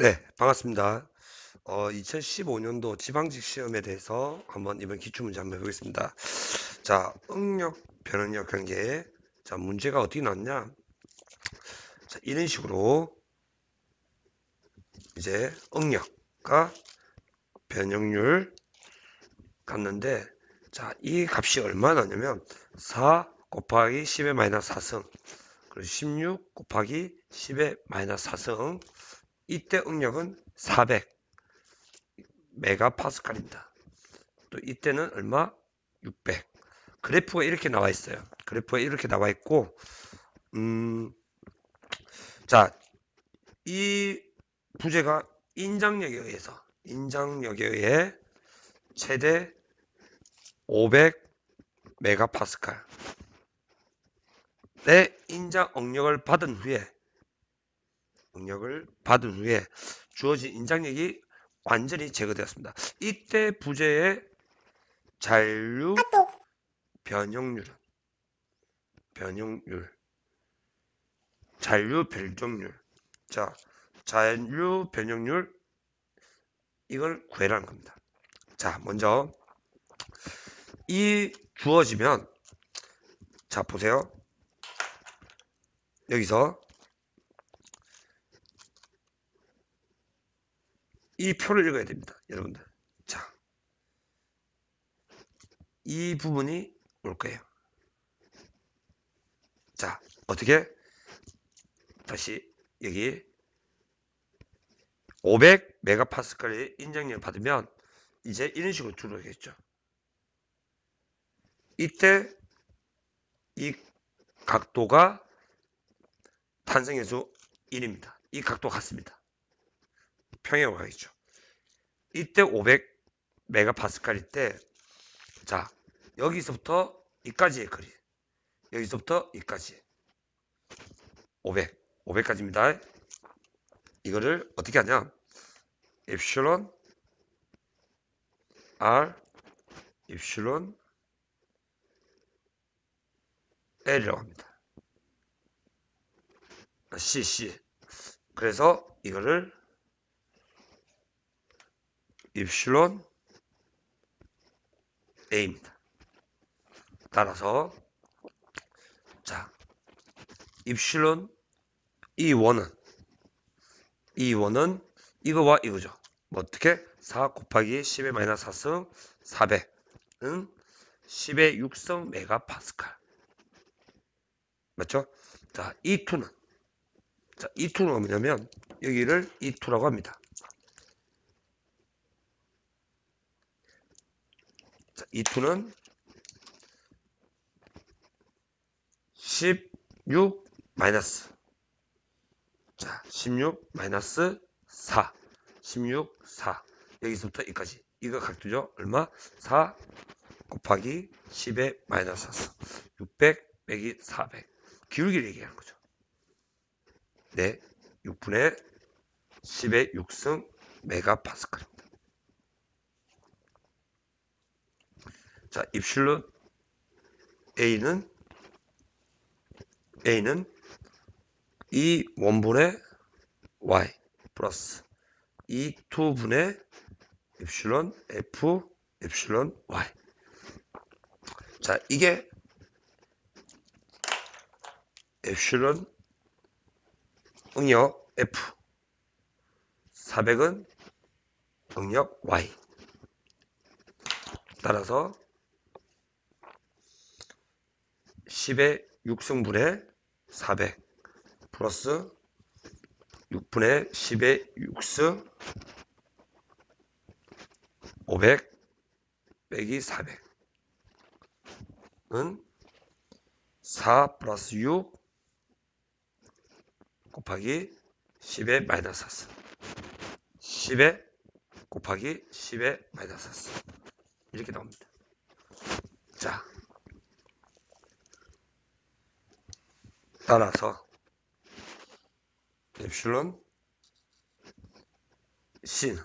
네, 반갑습니다. 어, 2015년도 지방직 시험에 대해서 한번 이번 기출문제 한번 해보겠습니다. 자, 응력, 변응력 관계. 자, 문제가 어떻게 나왔냐? 자, 이런 식으로 이제 응력과 변형률 갔는데 자, 이 값이 얼마나 나냐면 4 곱하기 10의 마이너스 4승 그리고 16 곱하기 10의 마이너스 4승 이때 응력은 400 메가파스칼입니다. 또 이때는 얼마? 600. 그래프가 이렇게 나와 있어요. 그래프가 이렇게 나와 있고, 음, 자, 이 부재가 인장력에 의해서, 인장력에 의해 최대 500 메가파스칼. 내 인장 응력을 받은 후에 응력을 받은 후에 주어진 인장력이 완전히 제거되었습니다. 이때 부재의 잔류 변형률은 변형률 잔류 변종률 자 잔류 변형률 이걸 구해라는 겁니다. 자 먼저 이 주어지면 자 보세요 여기서 이 표를 읽어야 됩니다. 여러분들. 자. 이 부분이 올 거예요. 자, 어떻게? 다시 여기 500 메가파스칼의 인정력을 받으면 이제 이런 식으로 들어오겠죠. 이때 이 각도가 탄성해수 1입니다. 이 각도 같습니다. 가겠죠. 이때 500 메가파스칼일 때, 자, 여기서부터 이까지의 거리. 여기서부터 이까지. 500. 500까지입니다. 이거를 어떻게 하냐? 엡실론 R 엡실론 L이라고 합니다. CC. 그래서 이거를 입실론 A입니다. 따라서 자 입실론 이 원은 이 원은 이거와 이거죠. 뭐 어떻게 4 곱하기 10의 마이너스 4승 400은 10의 6승 메가파스칼 맞죠? 자, E2는 자, E2는 뭐냐면 여기를 E2라고 합니다. 자, E2는 16 마이너스 자, 16 마이너스 4 16 4 여기서부터 여기까지. 이거 각도죠? 얼마? 4 곱하기 10의 마이너스 4 600 빼기 400 기울기를 얘기하는 거죠. 네 6분의 10의 6승 메가파스칼입니다 자, 입실론 A는 A는 이 원분의 Y 플러스 이 투분의 입실론 F 입실론 Y. 자, 이게 입실론 응력 F. 400은 응력 Y. 따라서 10의 6승분의 400 플러스 6분의 10의 6승 500 빼기 400은 4 플러스 6 곱하기 10의 마이너스 4승 10의 곱하기 10의 마이너스 4승 이렇게 나옵니다. 자, 따라서 엡실론 C는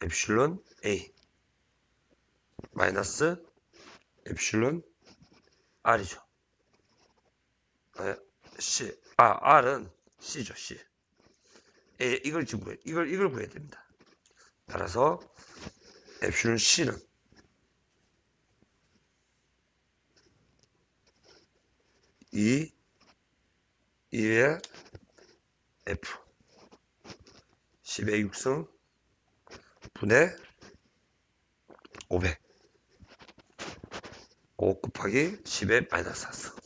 엡실론 A 마이너스 엡실론 R이죠. 아, C, 아, R은 C죠, C. A 이걸 지금 구해 이걸 이걸 구해야 됩니다. 따라서 엡실론 C는 2 2의 F. 10의 6승 분의 500 5 곱하기 10의 마이너스 4승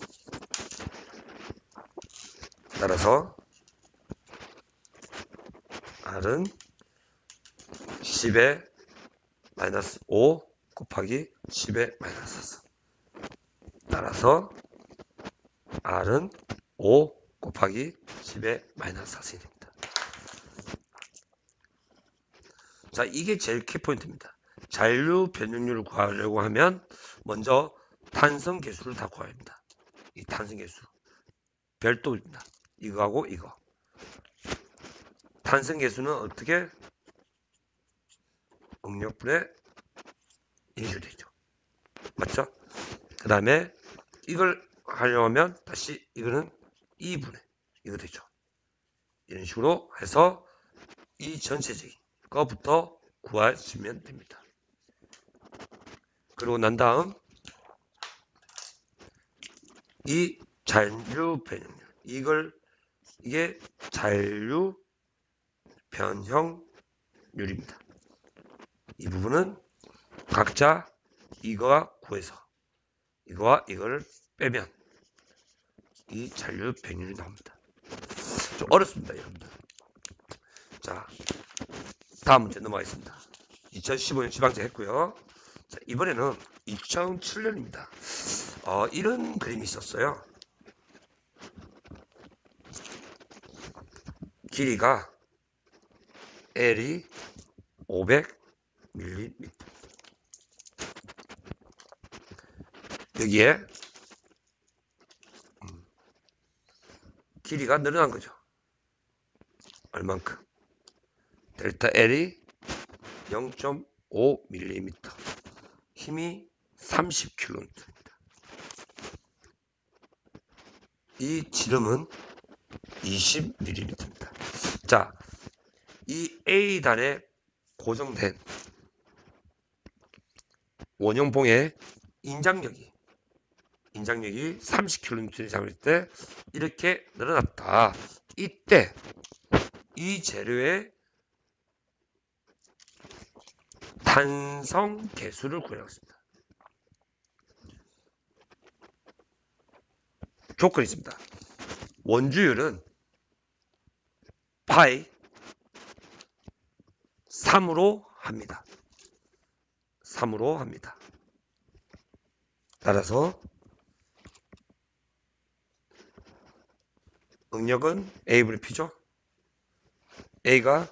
따라서 R은 10의 마이너스 5 곱하기 10의 마이너스 4승 따라서 R은 5 곱하기 10의 마이너스 4승이 됩니다. 자, 이게 제일 키포인트입니다. 잔류 변형률을 구하려고 하면 먼저 탄성 계수를 다 구해야 합니다. 이 탄성 계수. 별도입니다. 이거하고 이거. 탄성 계수는 어떻게 응력분의 인수되죠. 맞죠? 그 다음에 이걸 하려면 다시 이거는 2분의 이거 되죠. 이런 식으로 해서 이 전체적인 거부터 구하시면 됩니다. 그리고 난 다음 이 잔류 변형률 이걸 이게 잔류 변형률입니다. 이 부분은 각자 이거와 구해서 이거와 이거를 빼면 이 잔류 변율이 나옵니다. 좀 어렵습니다, 여러분들. 자, 다음 문제 넘어가겠습니다. 2015년 지방제 했고요. 자, 이번에는 2007년입니다. 어, 이런 그림이 있었어요. 길이가 L이 500mm. 여기에 길이가 늘어난 거죠. 얼만큼? 델타 L이 0.5mm. 힘이 30kg입니다. 이 지름은 20mm입니다. 자, 이 A단에 고정된 원형봉의 인장력이 인장력이 30km 이상일 때 이렇게 늘어났다. 이때 이 재료의 탄성 개수를 구해야겠습니다. 조건이 있습니다. 원주율은 파이 3으로 합니다. 3으로 합니다. 따라서 응력은 A분의 P죠. A가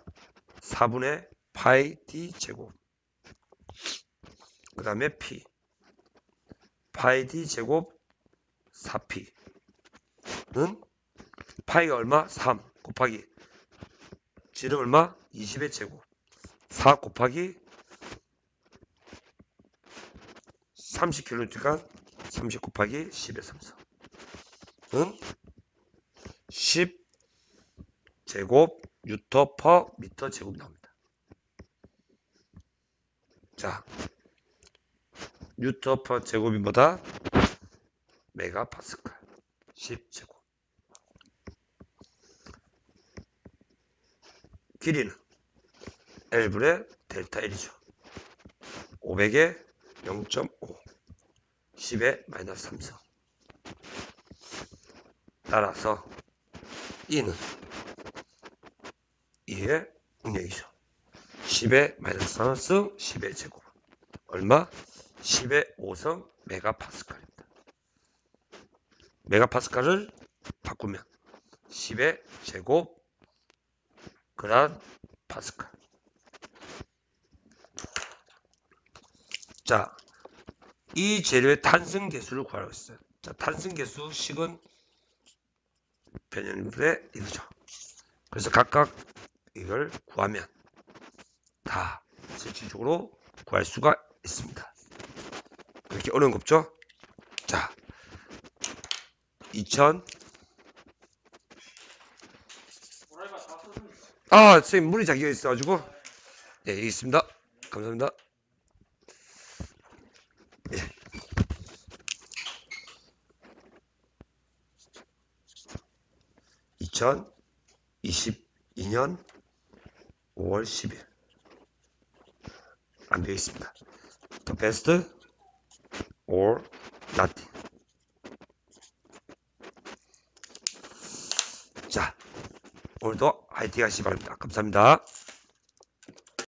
4분의 파이 D 제곱 그 다음에 P 파이 D 제곱 4P는 파이가 얼마? 3 곱하기 지름 얼마? 20의 제곱 4 곱하기 30kg니까 30 곱하기 10의 3은 10 제곱 뉴터 퍼 미터 제곱 나옵니다. 자, 뉴터 퍼 제곱이 뭐다? 메가 파스칼 10 제곱. 길이는 L분의 델타 1이죠. 500에 0.5 10의 마이너스 3성 따라서 E는 2의 응력이죠. 10의 마이너스 3성 10의 제곱 얼마? 10의 5성 메가파스칼입니다. 메가파스칼을 바꾸면 10의 제곱 그란 파스칼 자, 이 재료의 탄성 개수를 구하라고 했어요. 자, 탄성 개수 식은 변형률의 이거죠. 그래서 각각 이걸 구하면 다 실질적으로 구할 수가 있습니다. 그렇게 어려운 거 없죠? 자, 2000 아, 선생님 물이 잠겨 있어가지고. 예, 여기 있습니다. 감사합니다. (2022년 5월 10일) 안 되어 있습니다. The best or nothing. 자, 오늘도 화이팅 하시기 바랍니다. 감사합니다.